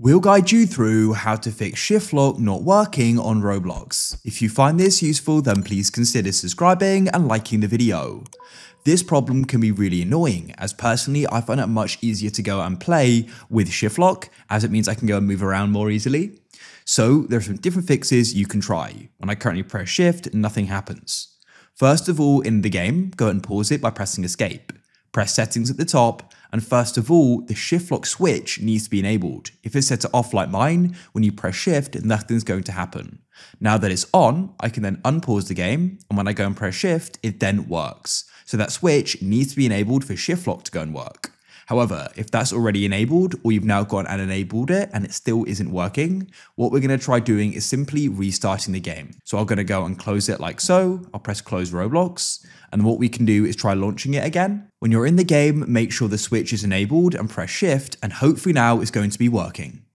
We'll guide you through how to fix shift lock not working on Roblox. If you find this useful then please consider subscribing and liking the video. This problem can be really annoying as personally I find it much easier to go and play with shift lock as it means I can go and move around more easily. So there are some different fixes you can try. When I currently press shift nothing happens. First of all in the game go and pause it by pressing escape. Press settings at the top and first of all, the shift lock switch needs to be enabled. If it's set to off like mine, when you press shift, nothing's going to happen. Now that it's on, I can then unpause the game, and when I go and press shift, it then works. So that switch needs to be enabled for shift lock to go and work. However, if that's already enabled or you've now gone and enabled it and it still isn't working, what we're going to try doing is simply restarting the game. So I'm going to go and close it like so. I'll press close Roblox. And what we can do is try launching it again. When you're in the game, make sure the switch is enabled and press shift and hopefully now it's going to be working.